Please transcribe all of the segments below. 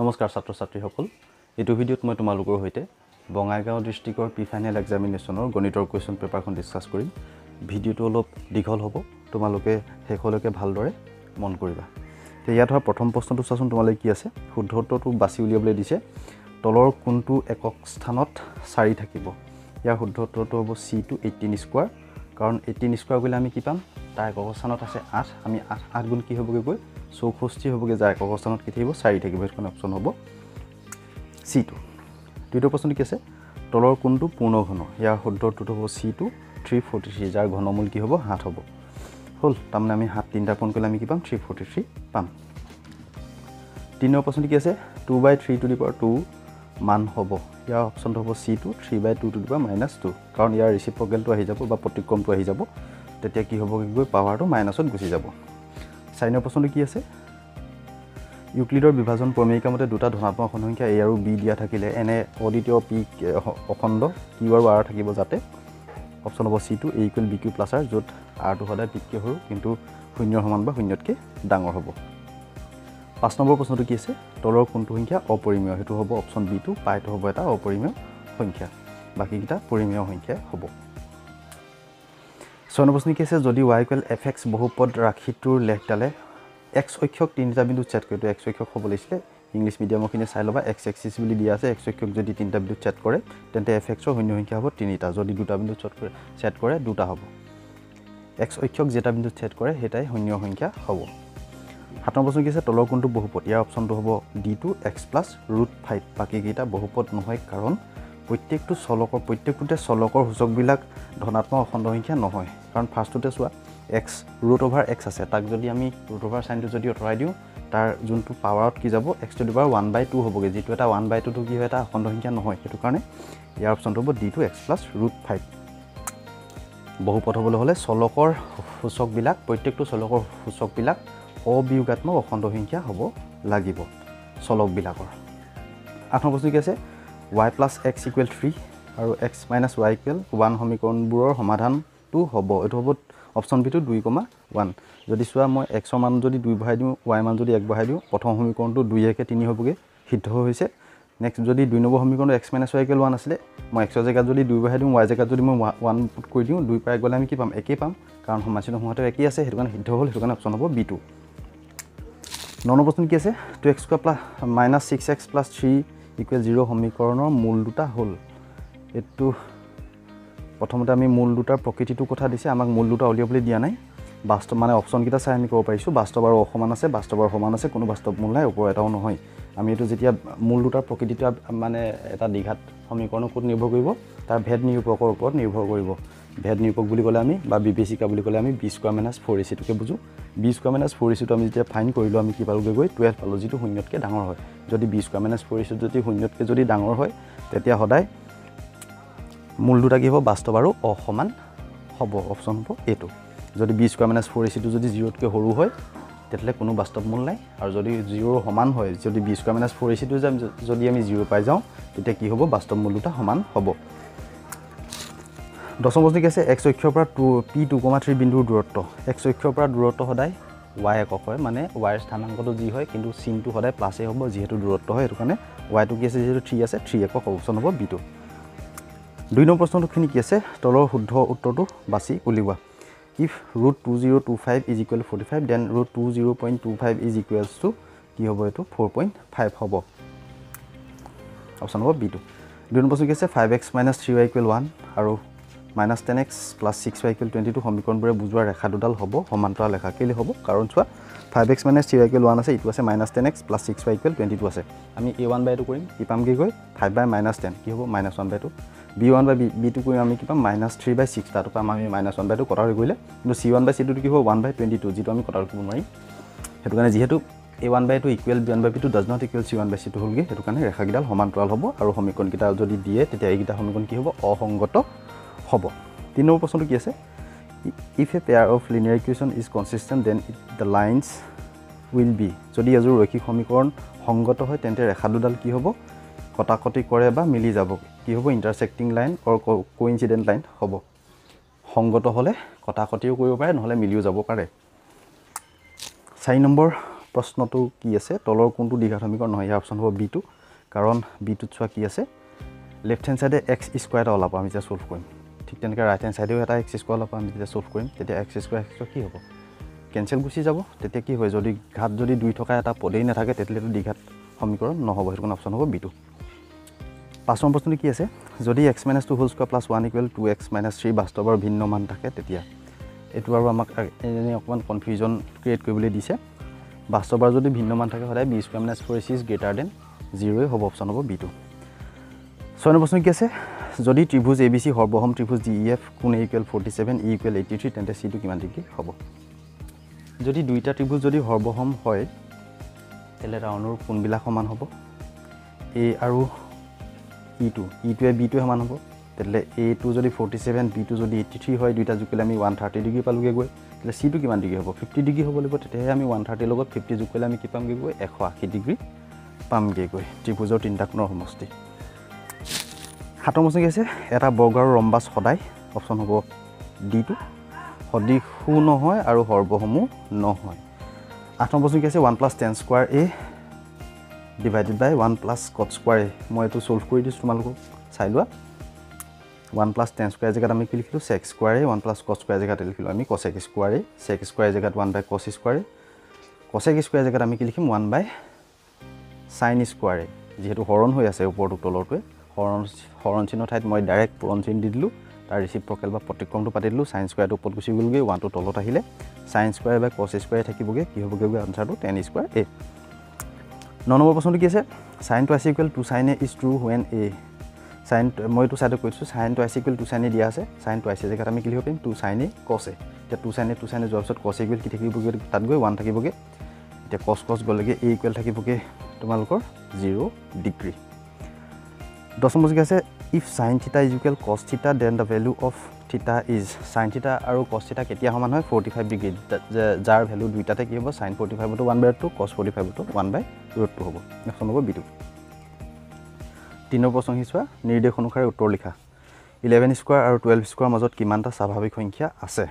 নমস্কাৰ ছাত্ৰ ছাত্ৰীসকল এইটো ভিডিঅ'ত মই তোমালোকৰ সৈতে বঙাইগাঁও ডিষ্ট্ৰিক্টৰ প্ৰি ফাইনেল এক্সামিনেশ্যনৰ গণিতৰ কুৱেশ্যন পেপাৰখন ডিছকাছ কৰিম। ভিডিঅ'টো অলপ দীঘল হ'ব তোমালোকে শেষলৈকে ভালদৰে মন কৰিবা। তো ইয়াত হোৱা প্ৰথম প্ৰশ্নটো চোৱাচোন তোমালোকে কি আছে? শুদ্ধ উত্তৰটো বাছি উলিয়াবলৈ দিছে তলৰ কোনটো একক স্থানত চাৰি থাকিব? ইয়াৰ শুদ্ধ উত্তৰটো হ'ব চি টু এইটিন স্কোৱাৰ কাৰণ এইটিন স্কোৱাৰ কৰিলে আমি কি পাম? তাৰ একক স্থানত আছে আঠ আমি আঠ আঠ গুণ কি হ'বগৈ গৈ? চৌষষ্ঠি হ'বগৈ যাৰ একক স্থানত কি থাকিব চাৰি থাকিব সেইখন অপশ্যন হ'ব। চি টু দ্বিতীয় প্ৰশ্নটো কি আছে? তলৰ কোনটো পূৰ্ণ ঘন। ইয়াৰ শুদ্ধ হ'ব C two three forty three যাৰ ঘনমূল কি হ'ব? সাত হ'ব। হ'ল তাৰমানে আমি সাত তিনিটা পূৰণ কৰিলে আমি কি পাম? থ্ৰী ফৰ্টি থ্ৰী পাম। তিনি নম্বৰ প্ৰশ্নটো কি আছে? Two by three to the power two মান হ'ব। ইয়াৰ অপশ্যনটো হ'ব C two three by two to the power minus two কাৰণ ইয়াৰ ৰিচিপ্ৰকেলটো আহি যাব বা প্ৰতিক্ৰমটো আহি যাব। তেতিয়া কি হ'ব গৈ? পাৱাৰটো মাইনাছত গুচি যাব। চাৰি নম্বৰ প্ৰশ্নটো কি আছে? ইউক্লিডৰ বিভাজন প্ৰমেয়িকা মতে দুটা ধনাত্মক সংখ্যা এ আৰু বি দিয়া থাকিলে এনে অদ্বিতীয় পি অখণ্ড কিউ আৰু আৰ থাকিব যাতে। অপশ্যন হ'ব C two a equal b q plus r য'ত আৰটো সদায় পিতকৈ সৰু কিন্তু শূন্যৰ সমান বা শূন্যতকৈ ডাঙৰ হ'ব। পাঁচ নম্বৰ প্ৰশ্নটো কি আছে? তলৰ কোনটো সংখ্যা অপৰিমেয়? সেইটো হ'ব অপশ্যন বি টু পাইটো হ'ব এটা অপৰিমেয় সংখ্যা। বাকীকেইটা পৰিমেয় সংখ্যাই হ'ব। ছয় নম্বৰ প্ৰশ্ন কি আছে যদি ৱাই ইকুৱেল এফ এক্স বহুপদ ৰাশিটোৰ লেখডালে এক্স অক্ষক তিনিটা বিন্দুত ছেট কৰে এক্স অক্ষক হ'ব লাগিছিলে ইংলিছ মিডিয়ামৰখিনি চাই ল'বা এক্স এক্সিছ বুলি দিয়া আছে এক্স অক্ষক যদি তিনিটা বিন্দুত ছেট কৰে তেন্তে এফ এক্সৰ শূন্য সংখ্যা হ'ব তিনিটা। যদি দুটা বিন্দুত ছেট কৰে ছেট কৰে দুটা হ'ব। এক্স অক্ষক যেটা বিন্দুত ছেট কৰে সেইটাই শূন্য সংখ্যা হ'ব। সাত নম্বৰ প্ৰশ্ন কি আছে? তলৰ কোনটো বহুপদ। ইয়াৰ অপশ্যনটো হ'ব D two x plus root five বাকীকেইটা বহুপদ নহয় কাৰণ প্ৰত্যেকটো চলকৰ প্ৰত্যেকটোতে চলকৰ সূচকবিলাক ধনাত্মক অখণ্ড সংখ্যা নহয়। কাৰণ ফাৰ্ষ্টটোতে চোৱা এক্স ৰুট অভাৰ এক্স আছে। তাক যদি আমি ৰুট অভাৰ চাইনটো যদি আঁতৰাই দিওঁ তাৰ যোনটো পাৱাৰত কি যাব x to the power one by two হ'বগৈ। যিটো এটা ওৱান বাই টুটো কি হয় এটা অখণ্ড সংখ্যা নহয়। সেইটো কাৰণে ইয়াৰ অপশ্যনটো হ'ব D two x plus root five বহুপদ হ'বলৈ হ'লে চলকৰ সূচকবিলাক প্ৰত্যেকটো চলকৰ সূচকবিলাক অবিয়োগাত্মক অখণ্ড সংখ্যা হ'ব লাগিব চলকবিলাকৰ। আঠ নম্বৰ প্ৰশ্ন কি আছে? Y plus x equal three আৰু x minus y equal one সমীকৰণবোৰৰ সমাধানটো হ'ব। এইটো হ'ব অপশ্যন বিটো দুই কমা ওৱান যদি চোৱা মই এক্সৰ মান যদি দুই বঢ়াই দিওঁ ৱাই মান যদি এক বঢ়াই দিওঁ প্ৰথম সমীকৰণটো দুই একে তিনি হ'বগৈ সিদ্ধ হৈছে। নেক্সট যদি দুই number সমীকৰণটো x minus y equal one আছিলে মই এক্সৰ জেগাত যদি দুই বঢ়াই দিওঁ ৱাই জেগাত যদি মই ওৱান পুট কৰি দিওঁ দুই পাই গ'লে আমি কি পাম? একেই পাম। কাৰণ সমাচিত সমূহতে একেই আছে সেইটো কাৰণে সিদ্ধ হ'ল সেইটো কাৰণে অপশ্যন হ'ব বি টু। ন নম্বৰ প্ৰশ্ন কি আছে? Two x square plus minus six x plus three equal zero' সমীকৰণৰ মূল দুটা হ'ল। এইটো প্ৰথমতে আমি মূল দুটাৰ প্ৰকৃতিটোৰ কথা দিছে আমাক মূল দুটা উলিয়াবলৈ দিয়া নাই। বাস্তৱ মানে অপশ্যনকেইটা চাই আমি ক'ব পাৰিছোঁ বাস্তৱ আৰু অসমান আছে বাস্তৱ আৰু সমান আছে কোনো বাস্তৱ মূল নাই ওপৰ এটাও নহয়। আমি এইটো যেতিয়া মূল দুটাৰ প্ৰকৃতিটো মানে এটা দীঘাত সমীকৰণৰ ক'ত নিৰ্ভৰ কৰিব? তাৰ ভেদ নিৰূপকৰ ওপৰত নিৰ্ভৰ কৰিব। ভেদ নিৰূপক বুলি ক'লে আমি বা বিবেচিকা বুলি ক'লে আমি b square minus four a চিটোকে বুজোঁ। বি স্কোৱাৰ মাইনাছ ফ'ৰ এচিটো আমি যেতিয়া ফাইন কৰিলোঁ আমি কি পালোঁগৈ গৈ টুৱেল্ভ পালোঁ যিটো শূন্যতকৈ ডাঙৰ হয়। যদি বি স্কোৱাৰ মাইনাছ ফ'ৰ এচিটো যদি শূন্যতকৈ যদি ডাঙৰ হয় তেতিয়া সদায় মূল দুটা কি হ'ব বাস্তৱ আৰু অসমান হ'ব অপশ্যন হ'ব এইটো। যদি বি স্কোৱাৰ মাইনাছ ফ'ৰ এচিটো যদি জিৰ'তকৈ সৰু হয় তেতিয়াহ'লে কোনো বাস্তৱ মূল নাই। আৰু যদি জিৰ' সমান হয় যদি বি স্কোৱাৰ মাইনাছ ফ'ৰ এচিটো যদি আমি জিৰ' পাই যাওঁ তেতিয়া কি হ'ব? বাস্তৱ মূল দুটা সমান হ'ব। দশম প্ৰশ্ন কি আছে? এক্স অক্ষৰ পৰা to P two comma three বিন্দুৰ দূৰত্ব। এক্স অক্ষৰ পৰা দূৰত্ব সদায় ৱাই একক হয়। মানে ৱাইৰ স্থানাংকটো যি হয় কিন্তু চিনটো সদায় প্লাছেই হ'ব যিহেতু দূৰত্ব হয় সেইটো কাৰণে ৱাইটো কি আছে? যিহেতু থ্ৰী আছে থ্ৰী একক অপশ্যন হ'ব বি টু। দুই নম্বৰ প্ৰশ্নটোখিনি কি আছে? তলৰ শুদ্ধ উত্তৰটো বাছি উলিওৱা। If root two zero' two five is equal forty five then root two zero' point two five is equals to কি হ'ব এইটো? ফ'ৰ পইণ্ট ফাইভ হ'ব। অপশ্যন হ'ব বি টু দুই নম্বৰ প্ৰশ্ন কি আছে? Five x minus three y equal one আৰু minus ten x plus six y equal twenty two সমীকৰণবোৰে বুজোৱা ৰেখা দুডাল হ'ব সমান্তৰাল ৰেখা কেলৈ হ'ব? কাৰণ চোৱা five x minus three y equal one আছে ইটো আছে minus ten x plus six y equal twenty two আছে। আমি এ ওৱান বাই টু কৰিম কি পামগৈ গৈ ফাইভ বাই মাইনাছ টেন কি হ'ব? Minus one by two b one by b two কৰিম আমি কি পাম? মাইনাছ থ্ৰী বাই ছিক্স তাতো পাম আমি মাইনাছ ওৱান বাই টু কটাৰ কৰিলে কিন্তু চি ওৱান বাই চি টুটো কি হ'ব? ওৱান বাই টুৱেণ্টি টু যিটো আমি কটাৰ কৰিব নোৱাৰিম। সেইটো কাৰণে যিহেতু A one by two equal B one by B two does not equal C one by C two হ'লগৈ সেইটো কাৰণে ৰেখাকেইডাল সমান্তৰাল হ'ব আৰু সমীকৰণকেইটা যদি দিয়ে তেতিয়া এইকেইটা সমীকৰণ কি হ'ব? অসংগত হ'ব। তিনি নম্বৰ প্ৰশ্নটো কি আছে? If a pair of linear equation is consistent then it the lines will be যদি এযোৰ ৰৈখিক সমীকৰণ সংগত হয় তেন্তে ৰেখা দুডাল কি হ'ব? কটাকটি কৰে বা মিলি যাব। কি হ'ব? ইণ্টাৰচেক্টিং লাইন অৰ কোইনচিডেণ্ট লাইন হ'ব। সংগত হ'লে কটাকটিও কৰিব পাৰে নহ'লে মিলিও যাব পাৰে। চাৰি নম্বৰ প্ৰশ্নটো কি আছে? তলৰ কোনটো দ্বিঘাত সমীকৰণ নহয়? ইয়াৰ অপশ্যন হ'ব বিটো কাৰণ বিটোত চোৱা কি আছে? লেফ্ট হেণ্ড চাইডে এক্স স্কুৱাৰ এটা ওলাব আমি যেতিয়া ছল্ভ কৰিম। ঠিক তেনেকৈ ৰাইট হেণ্ড চাইডেও এটা এক্স স্কুৱাৰ ওলাব আমি যেতিয়া ছল্ভ কৰিম তেতিয়া এক্স স্কুৱাৰ এক্স স্কুৱাৰ কি হ'ব? কেঞ্চেল গুচি যাব তেতিয়া কি হয়? যদি ঘাট যদি দুই থকা এটা পদেই নাথাকে তেতিয়াহ'লে দ্বিঘাত সমীকৰণ নহ'ব। সেইটো কাৰণে অপশ্যন হ'ব বিটো পাঁচ নম্বৰ প্ৰশ্নটো কি আছে? যদি X minus two whole square plus one equal two X minus three বাস্তৱৰ ভিন্ন মান থাকে তেতিয়া। এইটো আৰু আমাক এনেই অকণমান কনফিউজন ক্ৰিয়েট কৰিবলৈ দিছে। বাস্তৱৰ যদি ভিন্ন মান থাকে সদায় B square minus four is greater than zero হ'ব অপশ্যন হ'ব বিটো ছয় নম্বৰ প্ৰশ্ন কি আছে? যদি ত্ৰিভুজ এ বি চি সৰ্বসম ত্ৰিভুজ ডি ই এফ কোন equal forty seven E equal eighty three তেন্তে চিটো কিমান ডিগ্ৰী হ'ব? যদি দুইটা ত্ৰিভুজ যদি সৰ্বসম হয় তেতিয়াহ'লে অনুৰূপ কোনবিলাক সমান হ'ব? এ আৰু ইটো ইটোৱে বিটোৱে সমান হ'ব। তেতিয়াহ'লে এটো যদি ফৰ্টি ছেভেন বিটো যদি এইটি থ্ৰী হয় দুইটা কৰিলে আমি ওৱান থাৰ্টি ডিগ্ৰী পালোঁগৈ গৈ। তেতিয়াহ'লে চিটো কিমান ডিগ্ৰী হ'ব? ফিফটি ডিগ্ৰী হ'ব লাগিব তেতিয়াহে আমি ওৱান থাৰ্টিৰ লগত ফিফটি যোগ কৰিলে আমি কি পামগৈ গৈ? এশ আশী ডিগ্ৰী পামগৈ গৈ। ত্ৰিভুজৰ তিনিটা কোণৰ সমষ্টি। সাতৰ মচি আছে? এটা বৰ্গ আৰু ৰম্বাছ সদায়। অপশ্যন হ'ব ডিটো সদিশো নহয় আৰু সৰ্বসমূহ নহয়। আঠ নম্বৰ প্ৰশ্ন কি আছে? One plus tan square A divided by one plus cot square মই এইটো ছল্ভ কৰি দিছোঁ তোমালোকক। চাই লোৱা। ওৱান প্লাছ টেন স্কোৱাৰ জেগাত আমি কি লিখিলোঁ? Sec square one plus cot square জেগাত লিখিলোঁ। আমি কচেক স্কোৱাৰ ছেক স্কোৱাৰ জেগাত one by cos square cosec square জেগাত আমি কি লিখিম? ওৱান বাই চাইন স্কোৱাৰ যিহেতু হৰণ হৈ আছে ওপৰটো তলৰটোৱে। হৰণ হৰণ চিহ্নৰ ঠাইত মই ডাইৰেক্ট পূৰণ চিহ্ন দি দিলোঁ। তাৰ ৰিচিভ প্ৰকেল বা প্ৰতিক্ৰমটো পাতি দিলোঁ। চাইন স্কোৱাৰটো ওপৰত গুচি গ'লগৈ ওৱানটো তলত আহিলে। চাইন স্কোৱাৰ বা কচ স্কোৱাৰে থাকিবগৈ। কি হ'বগৈ আনচাৰটো টেন স্কোৱাৰ এ। ন নম্বৰ প্ৰশ্নটো কি আছে? Sine two I equal two sine A is true when A sine মই এইটো ছাইডত কৈছোঁ sine two I equal two sine A দিয়া আছে। চাইন টু আই চি জেগাত আমি কি লিখিব পাৰিম? Two sign A cos A এতিয়া two sine A two sine A যোৱাৰ পিছত কচ ইকুৱেল কি থাকিবগৈ? তাত গৈ ওৱান থাকিবগৈ। এতিয়া কচ কচ গ'লেগৈ এ ইকুৱেল থাকিবগৈ তোমালোকৰ জিৰ' ডিগ্ৰী দহ নম্বৰ কি আছে if sin theta is equal cos theta then the value of theta is sin theta আৰু কচ থিতা কেতিয়া সমান হয়? ফৰ্টি ফাইভ ডিগ্ৰী যাৰ ভেলু দুইটাতে কি হ'ব? Sign forty ফাইভতো one by two cos forty ফাইভতো one by root two হ'ব। Option হ'ব বিটো তিনৰ প্ৰশ্ন সিচোৱা নিৰ্দেশ অনুসাৰে উত্তৰ লিখা। ইলেভেন স্কোৱাৰ আৰু টুৱেল্ভ স্কোৱাৰ মাজত কিমানটা স্বাভাৱিক সংখ্যা আছে?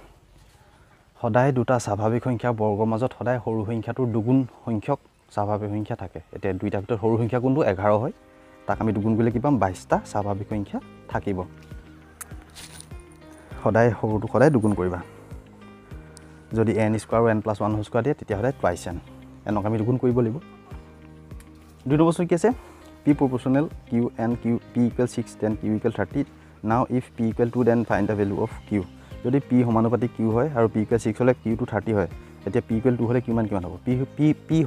সদায় দুটা স্বাভাৱিক সংখ্যা বৰ্গৰ মাজত সদায় সৰু সংখ্যাটোৰ দুগুণ সংখ্যক স্বাভাৱিক সংখ্যা থাকে। এতিয়া দুইটাৰ ভিতৰত সৰু সংখ্যা কোনটো? এঘাৰ হয়। তাক আমি দুগুণ কৰিলে কি পাম? বাইছটা স্বাভাৱিক সংখ্যা থাকিব। সদায় সৰুটো সদায় দুগুণ কৰিবা। যদি এন স্কোৱাৰ আৰু এন প্লাছ ওৱান স্কোৱাৰ দিয়ে তেতিয়া সদায় টুৱাইছ এন এনক আমি দুগুণ কৰিব লাগিব। দুই নম্বৰ কি আছে? P proportional Q and Q P equal six ten Q equal thirty now if P equal two then find the value of Q যদি পি সমানুপাতিক কিউ হয় আৰু পি ইকুৱেল ছিক্স হ'লে কিউ টু থাৰ্টি হয় তেতিয়া P equal two হ'লে কিমান কিমান হ'ব? পি পি পি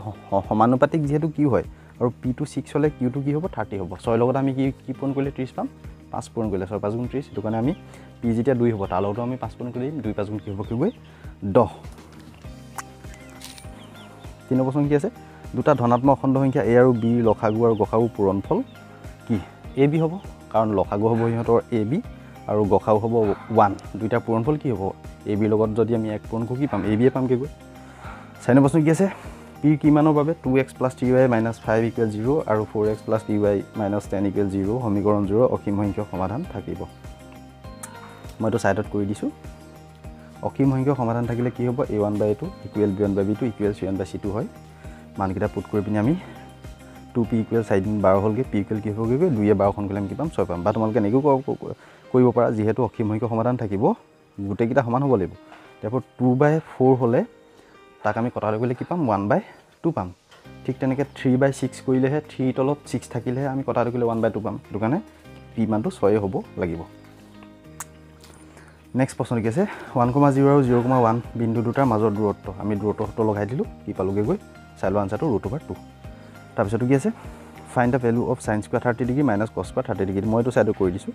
সমানুপাতিক যিহেতু কিউ হয় আৰু পি টু ছিক্স হ'লে কিউ টু কি হ'ব? থাৰ্টি হ'ব। ছয়ৰ লগত আমি কি কি পূৰণ কৰিলে ত্ৰিছ পাম? পাঁচ পূৰণ কৰিলে ছয় পাঁচ গুণ ত্ৰিছ সেইটো কাৰণে আমি পি যেতিয়া দুই হ'ব তাৰ লগতো আমি পাঁচ পূৰণ কৰি দিম। দুই পাঁচ গুণ কি হ'ব? কি গৈ দহ। তিনি বছৰ কি আছে? দুটা ধনাত্মক খণ্ড সংখ্যা এ আৰু বিৰ লসাগু আৰু গসাগু পূৰণফল কি? এ বি হ'ব কাৰণ লসাগু হ'ব সিহঁতৰ এ বি আৰু গসাগু হ'ব ওৱান। দুইটা পূৰণফল কি হ'ব? এ বিৰ লগত যদি আমি এক পূৰণ কৰোঁ কি পাম এ বিয়ে পামগৈ গৈ চাৰি নম্বৰ প্ৰশ্ন কি আছে? পি কিমানৰ বাবে two X plus T Y minus five equal zero' আৰু four X plus T Y minus ten equal zero' সমীকৰণ জিৰ' অসীম সংখ্যক সমাধান থাকিব? মই এইটো ছাইডত কৰি দিছোঁ। অসীম সংখ্যক সমাধান থাকিলে কি হ'ব? A one by two equal B one by B two equal C one by C two হয়। মানকেইটা পুট কৰি পিনি আমি টু পি ইকুৱেল চাৰিদিন বাৰ হ'লগৈ পি ইকুৱেল কি হ'বগৈ? দুয়ে বাৰখন কৰিলে আমি কি পাম? ছয় পাম। বা তোমালোকে এনেকৈও কৰিব পাৰা যিহেতু অসীম সংখ্যক সমাধান থাকিব। গোটেইকেইটা সমান হ'ব লাগিব। তাৰপৰা টু বাই ফ'ৰ হ'লে তাক আমি কটালৈ গ'লে কি পাম? ওৱান বাই টু পাম। ঠিক তেনেকৈ থ্ৰী বাই ছিক্স কৰিলেহে থ্ৰীৰ তলত ছিক্স থাকিলেহে আমি কটালৈ গ'লে ওৱান বাই টু পাম। সেইটো কাৰণে পি মানটো ছয়ে হ'ব লাগিব। নেক্সট প্ৰশ্ন কি আছে? ওৱান কমা জিৰ' আৰু জিৰ' কমা ওৱান বিন্দু দুটাৰ মাজৰ দূৰত্ব। আমি দূৰত্ব লগাই দিলোঁ কি পালোগৈ গৈ? চাই লোৱা আনচাৰটো ৰুট অভাৰ টু তাৰপিছতো কি আছে? Find the value of sine square thirty degree minus cos square thirty degree মই এইটো ছাইডত কৰি দিছোঁ।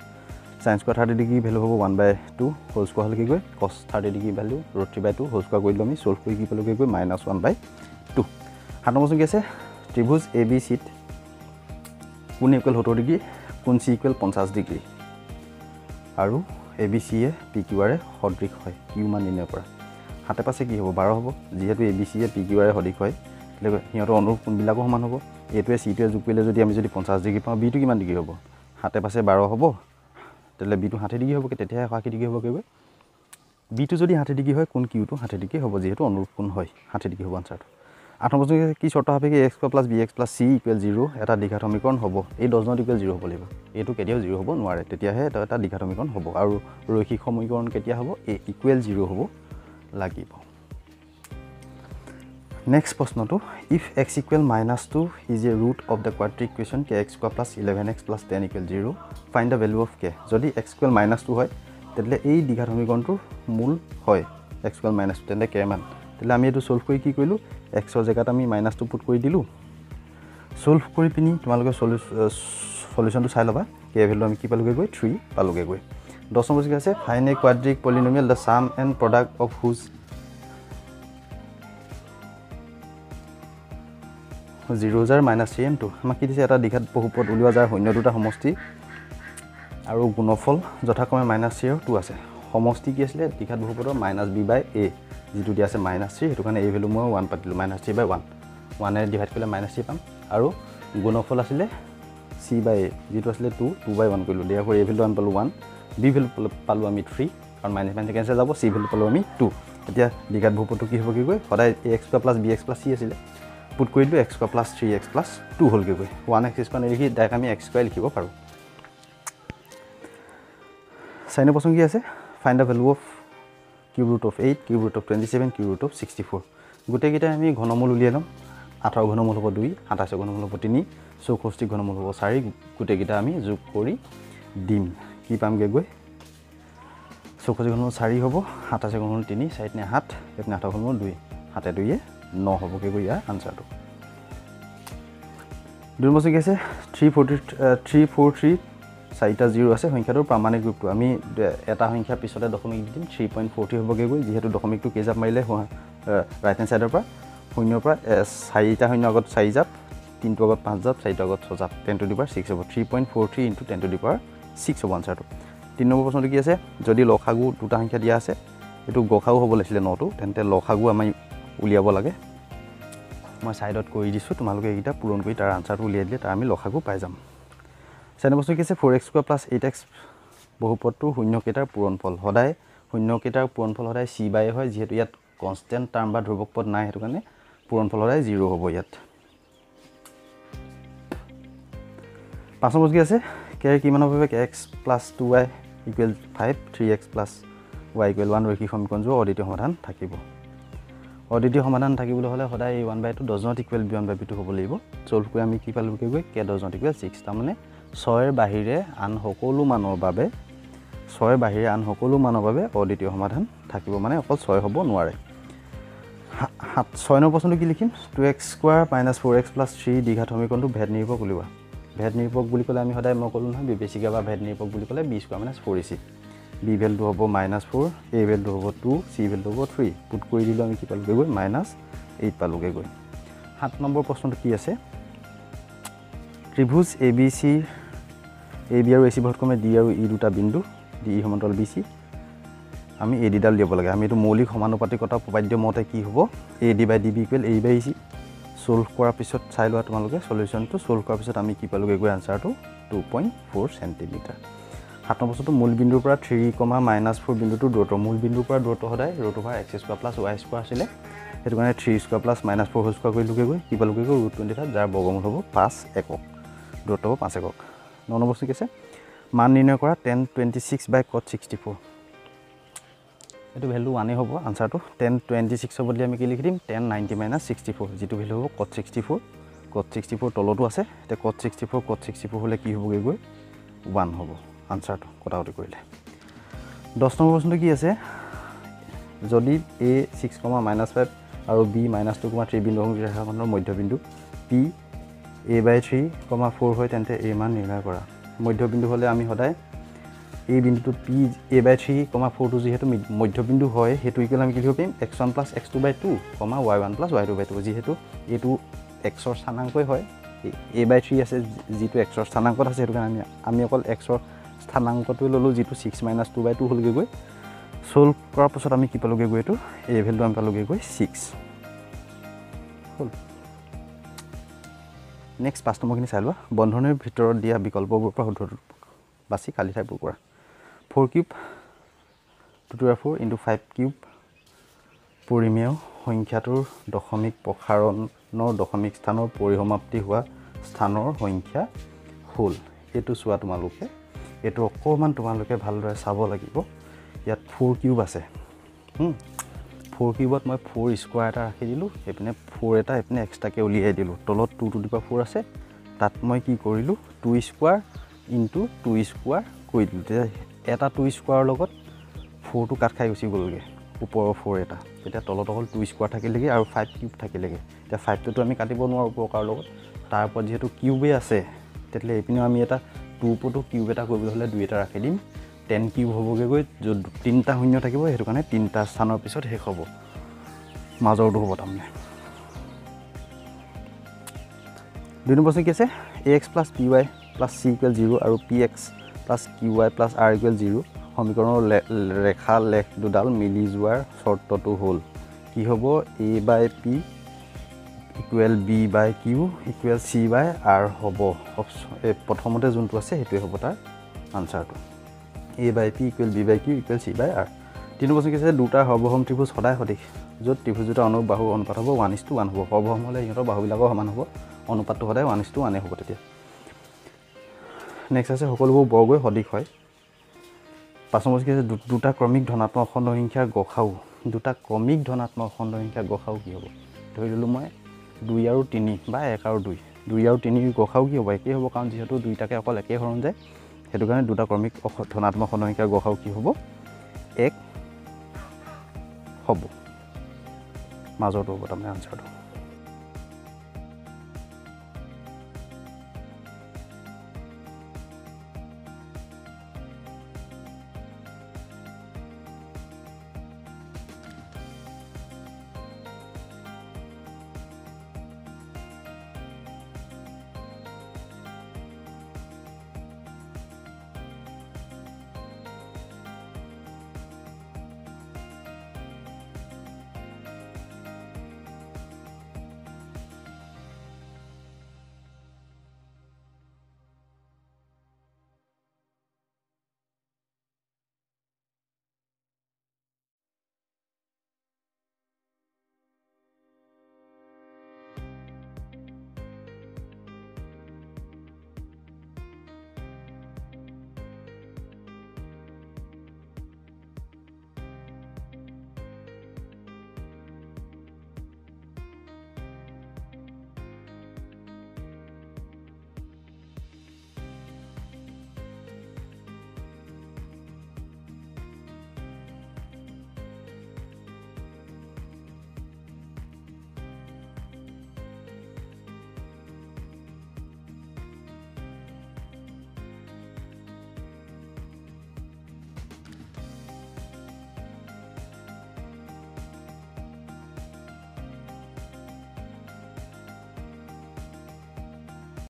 Sine square thirty degree value হ'ব one by two whole square কি গৈ? Cos thirty degree value root three by two whole square কৰিলোঁ আমি। ছল্ভ কৰি কি পালোগৈ গৈ? মাইনাছ ওৱান বাই টু সাত নম্বৰ কি আছে? ত্ৰিভুজ এ বি চিত কোন ইকুৱেল সত্তৰ ডিগ্ৰী কোন চি ইকুৱেল পঞ্চাছ ডিগ্ৰী আৰু এ বি চিয়ে পি কিউ আৰে সদৃশ হয়। কিউ মান নিৰ্ণয় কৰা। হাতে পাছে কি হ'ব? বাৰ হ'ব। যিহেতু এ বি চিয়ে পি কিউ আৰে সদৃশ হয়। সিহঁতৰ অনুৰূপ কোনবিলাকো সমান হ'ব? এইটোৱে চিটোৱে যোগ কৰিলে যদি আমি যদি পঞ্চাছ ডিগ্ৰী পাওঁ বিটো কিমান ডিগ্ৰী হ'ব? হাতে পাছে বাৰ হ'ব? তেতিয়াহ'লে বিটো ষাঠি ডিগ্ৰী হ'বগৈ তেতিয়াহে এশ আশী ডিগ্ৰী হ'বগৈ বিটো যদি ষাঠি ডিগ্ৰী হয় কোন কিউটো ষাঠি ডিগ্ৰী হ'ব? যিহেতু অনুৰূপ কোন হয় ষাঠি ডিগ্ৰী হ'ব আনচাৰটো আঠ নম্বৰ প্ৰশ্ন কি চৰ্ত সাপেক্ষে X square plus B X plus C equal zero' এটা দীঘাত সমীকৰণ হ'ব? এই দহজনত ইকুৱেল জিৰ' হ'ব লাগিব। এইটো কেতিয়াও জিৰ' হ'ব নোৱাৰে তেতিয়াহে এটা এটা দীঘাত সমীকৰণ হ'ব। আৰু ৰৈখিক সমীকৰণ কেতিয়া হ'ব? এই ইকুৱেল জিৰ' হ'ব লাগিব। নেক্সট প্ৰশ্নটো if X equal minus two is a root of the quadratic equation K X square plus eleven X plus ten equal zero' find the value of K যদি এক্স স্কুৱেল মাইনাছ টু হয় তেতিয়াহ'লে এই দীঘাত সমীকৰণটোৰ মূল হয়। X square minus two তেন্তে কে মান। তেতিয়াহ'লে আমি এইটো ছল্ভ কৰি কি কৰিলোঁ? এক্সৰ জেগাত আমি মাইনাছটো পুট কৰি দিলোঁ। ছল্ভ কৰি পিনি তোমালোকে চলিউ চলিউশ্যনটো চাই ল'বা। কে ভেলু আমি কি পালোঁগৈ গৈ? থ্ৰী পালোঁগৈ গৈ। দহ নম্বৰ কি আছে find a quadratic polynomial the sum and product of whose zero' jar minus three M two. আমাক কি দিছে এটা দীঘাত বহুপদ উলিওৱা যাৰ শূন্য দুটা সমষ্টি আৰু গুণফল যথাক্ৰমে মাইনাছ থ্ৰী আৰু টু আছে। সমষ্টি কি আছিলে দীঘাত বহুপদৰ মাইনাছ বি বাই এ যিটো দিয়া আছে মাইনাছ থ্ৰী সেইটো কাৰণে এই ভেলু মই ওৱান পাতিলোঁ minus three buy one. ওৱানেৰে divide কৰিলে মাইনাছ থ্ৰী পাম। আৰু গুণফল আছিলে চি বাই এ যিটো আছিলে টু টু বাই ওৱান কৰিলোঁ। দিয়া কৰি এই ভেলু আমি পালোঁ ওৱান বি ভেলু পালোঁ আমি থ্ৰী কাৰণ মাইনাছ মাইনাছ কেঞ্চেল যাব চি ভেলু পালোঁ আমি টু। এতিয়া দীঘাত বহুপদটো কি হ'বগৈ গৈ সদায় A X plus B X plus C আছিলে। পুট কৰি দিলোঁ X square plus three X plus two হ'লগৈ গৈ। ওৱান এক্স স্কুৱাৰ নিলিখি ডাইৰেক্ট আমি এক্স স্কুৱাৰ লিখিব পাৰোঁ। চাৰি প্ৰশ্ন কি আছে find the value of cube root of eight cube root of twenty seven cube root of sixty four গোটেইকেইটাই আমি ঘনমূল উলিয়াই ল'ম। আঠৰ ঘনমূল হ'ব দুই সাতাইছৰ ঘনমূল হ'ব তিনি চৌষষ্ঠি ঘনমূল হ'ব চাৰি গোটেইকেইটা আমি যোগ কৰি দিম। কি পামগৈ গৈ? চৌষষ্ঠি ঘনমূল চাৰি হ'ব সাতাইছৰ ঘনমূল তিনি চাৰি তিনি সাত এইপিনে আঠৰ ঘনমূল দুই সাতে দুয়ে ন হ'বগৈ গৈ ইয়াৰ আনচাৰটো দুই নম্বৰ কি আছে? Three forty three four three চাৰিটা জিৰ' আছে সংখ্যাটোৰ প্ৰামাণিক ৰূপটো। আমি এটা সংখ্যাৰ পিছতে দশমিক দিম থ্ৰী পইণ্ট ফৰ্টি হ'বগৈ গৈ যিহেতু দশমিকটো কেইজাপ মাৰিলে ৰাইট হেণ্ড ছাইডৰ পৰা শূন্যৰ পৰা চাৰিটা শূন্য আগত চাৰি জাপ তিনিটো আগত পাঁচ জাপ চাৰিটো আগত ছজাপ ten to the power six হ'ব three point four three into ten to the power six হ'ব আনচাৰটো তিনি নম্বৰ প্ৰশ্নটো কি আছে? যদি লখাগু দুটা সংখ্যা দিয়া আছে এইটো গসাগু হ'ব লাগিছিলে নটো তেন্তে লখাগু আমি উলিয়াব লাগে। মই ছাইডত কৰি দিছোঁ তোমালোকে এইকেইটা পূৰণ কৰি তাৰ আনচাৰটো উলিয়াই দিলে তাৰ আমি লখাগু পাই যাম। চাৰি বস্তু কি আছে four X square plus eight X বহুপদটোৰ শূন্যকেইটাৰ পূৰণফল। সদায় শূন্যকেইটাৰ পূৰণফল সদায় চি বাই হয় যিহেতু ইয়াত কনষ্টেণ্ট টাৰ্ম বা ধ্ৰুৱক পদ নাই সেইটো কাৰণে পূৰণফল সদায় জিৰ' হ'ব ইয়াত। পাঁচ নম্বৰ কি আছে কে কিমানৰ বাবে K X plus two Y equal five three X plus Y equal one ৰৈখিক সমীকৰণযোৰ অদ্বিতীয় সমাধান থাকিব। অদ্বিতীয় সমাধান থাকিবলৈ হ'লে সদায় এই ওৱান বাই টু দহজনত ইকুৱেল বি ওৱান বাই বিটো হ'ব লাগিব। চল্ভ কৰি আমি কি পালোগৈ কে দহজনত ইকুৱেল ছিক্স তাৰমানে ছয়ৰ বাহিৰে আন সকলো মানৰ বাবে ছয়ৰ বাহিৰে আন সকলো মানৰ বাবে অদ্বিতীয় সমাধান থাকিব মানে অকল ছয় হ'ব নোৱাৰে। সাত ছয় নম্বৰ প্ৰশ্নটো কি লিখিম? Two X square minus four X plus three দীঘাত সমীকৰণটো ভেদ নিৰ্ভৰ উলিওৱা। ভেদ নিৰ্ভৰ বুলি ক'লে আমি সদায় মই ক'লোঁ নহয় বিবেচিকা বা ভেদ নিৰ্ভৰ বুলি ক'লে B square minus four A C B ভেলটো হ'ব মাইনাছ ফ'ৰ এ ভেলটো হ'ব টু চি ভেলটো হ'ব থ্ৰী পুট কৰি দিলোঁ আমি কি পালোগৈ গৈ? মাইনাছ এইট পালোগৈ গৈ। সাত নম্বৰ প্ৰশ্নটো কি আছে? ত্ৰিভুজ A B C A B আৰু এ চি বহৎক্ৰমে ডি আৰু ই দুটা বিন্দু ডি ই সমান্তৰাল বি চি আমি এ ডিডাল দিব লাগে। আমি এইটো মৌলিক সমানুপাতিকতা প্ৰবাদ্য মতে কি হ'ব? A D by D B equal A by E C solve কৰাৰ পিছত চাই লোৱা তোমালোকে চলিউশ্যনটো ছল্ভ কৰাৰ পিছত আমি কি পালোগৈ গৈ? আনচাৰটো টু পইণ্ট ফ'ৰ চেণ্টিমিটাৰ সাত নম্বৰ বস্তুটো মূল বিন্দুৰ পৰা থ্ৰী কমা মাইনাছ ফ'ৰ বিন্দুটোৰ দূৰত্ব। মূল বিন্দুৰ পৰা দূৰত্ব সদায় root over X square plus Y square আছিলে। সেইটো কাৰণে three square plus minus four square কৰিলোগৈ গৈ কি পালোগৈ গৈ ৰুট টুৱেণ্টি ফাইভ যাৰ বৰ্গমূল হ'ব পাঁচ একক। দূৰত্ব হ'ব পাঁচ একক। ন নম্বৰ বস্তু কি আছে? মান নিৰ্ণয় কৰা ten twenty six by cot sixty four. এইটো ভেলু ওৱানেই হ'ব আনচাৰটো। টেন টুৱেণ্টি ছিক্সৰ বদলি আমি কি লিখি দিম? Ten ninety minus sixty four. যিটো ভেলু হ'ব cot sixty four. Cot sixty four তলতো আছে। এতিয়া cot sixty four cot sixty four হ'লে কি হ'বগৈ গৈ? ওৱান হ'ব। আনচাৰটো কটাকটি কৰিলে। দহ নম্বৰ প্ৰশ্নটো কি আছে? যদি A six comma minus five আৰু B minus two comma three বিন্দু সংযোগ ৰেখাখনৰ মধ্যবিন্দু P A by three comma four হয় তেন্তে এ মান নিৰ্ণয় কৰা। মধ্যবিন্দু হ'লে আমি সদায় এই বিন্দুটো পি এ বাই থ্ৰী কমা ফ'ৰটো যিহেতু মধ্যবিন্দু হয় সেইটো ইকুৱেল আমি কি লিখিব পাৰিম? X one plus X two by two comma Y one plus Y two by two যিহেতু এইটো এক্সৰ স্থানাংকই হয়। এ বাই থ্ৰী আছে যিটো এক্সৰ স্থানাংকত আছে সেইটো কাৰণে আমি আমি অকল এক্সৰ স্থানাংকটোৱে ল'লোঁ যিটো six minus two by two হ'লগৈ গৈ। ছল্ভ কৰাৰ পাছত আমি কি পালোঁগৈ গৈ এইটো? এই ভেলটো আমি পালোঁগৈ গৈ ছিক্স হ'ল। নেক্সট পাঁচ নম্বৰখিনি চাই লোৱা। বন্ধনিৰ ভিতৰত দিয়া বিকল্পবোৰৰ পৰা শুদ্ধটো বাছি খালী ঠাইবোৰ কৰা। Four cube two two four into five cube পৰিমেয় সংখ্যাটোৰ দশমিক প্ৰসাৰণৰ দশমিক স্থানৰ পৰিসমাপ্তি হোৱা স্থানৰ সংখ্যা হ'ল। এইটো চোৱা তোমালোকে। এইটো অকণমান তোমালোকে ভালদৰে চাব লাগিব। ইয়াত ফ'ৰ কিউব আছে। ফ'ৰ কিউবত মই ফ'ৰ স্কোৱাৰ এটা ৰাখি দিলোঁ এইপিনে ফ'ৰ এটা এইপিনে এক্সট্ৰাকৈ উলিয়াই দিলোঁ। তলত টু টু দিবা ফ'ৰ আছে তাত মই কি কৰিলোঁ two square into two square কৰি দিলোঁ। তেতিয়া এটা টু স্কোৱাৰৰ লগত ফ'ৰটো কাট খাই গুচি গ'লগৈ ওপৰৰ ফ'ৰ এটা। তেতিয়া তলত অকল টু স্কোৱাৰ থাকিলেগৈ আৰু ফাইভ কিউব থাকিলেগৈ। এতিয়া ফাইভটোতো আমি কাটিব নোৱাৰোঁ প্ৰকাৰ লগত। তাৰ ওপৰত যিহেতু কিউবেই আছে তেতিয়াহ'লে এইপিনেও আমি এটা টু ওপৰতো কিউব এটা কৰিবলৈ হ'লে দুই এটা ৰাখি দিম। টেন কিউব হ'বগৈ গৈ য'ত তিনিটা শূন্য থাকিব সেইটো কাৰণে তিনিটা স্থানৰ পিছত শেষ হ'ব। মাজৰটো হ'ব তাৰমানে। দুই নম্বৰ প্ৰশ্ন কি আছে? A X plus P Y plus C equal zero' আৰু P X plus Q Y plus R equal zero' সমীকৰণৰ ৰেখা লেখ দুডাল মিলি যোৱাৰ চৰ্তটো হ'ল কি হ'ব? A by P equal B by Q equal C by R হ'ব। অপশ্যন এই প্ৰথমতে যোনটো আছে সেইটোৱে হ'ব তাৰ আনচাৰটো A by P equal B by Q equal C by R তিনি কি আছে? দুটাৰ সৰ্বসম ত্ৰিভুজ সদায় সঠিক। য'ত ত্ৰিভুজ দুটা অনুবাহু অনুপাত হ'ব ওৱান ইজ টু ওৱান হ'ব। সৰ্বসম হ'লে সিহঁতৰ বাহুবিলাকৰ সমান হ'ব। অনুপাতটো সদায় ওৱান ইজ টু ওৱানেই হ'ব তেতিয়া। নেক্সট আছে সকলোবোৰ বৰ্গই সদিশ হয়। পাঁচ নম্বৰ কি দু- দুটা ক্ৰমিক ধনাত্মক অখণ্ড সংখ্যাৰ গসাও দুটা ক্ৰমিক ধনাত্মক অখণ্ড সংখ্যাৰ গসাও কি হ'ব? ধৰি ল'লোঁ মই দুই আৰু তিনি বা এক আৰু দুই। দুই আৰু তিনিৰ গসাও কি হ'ব? একেই হ'ব কাৰণ যিহেতু দুইটাকে অকল একেই হৰণ যায় সেইটো কাৰণে দুটা ক্ৰমিক ধনাত্মক অখণ্ড সংখ্যাৰ গসাও কি হ'ব? এক হ'ব। মাজৰটো হ'ব তাৰমানে আনচাৰটো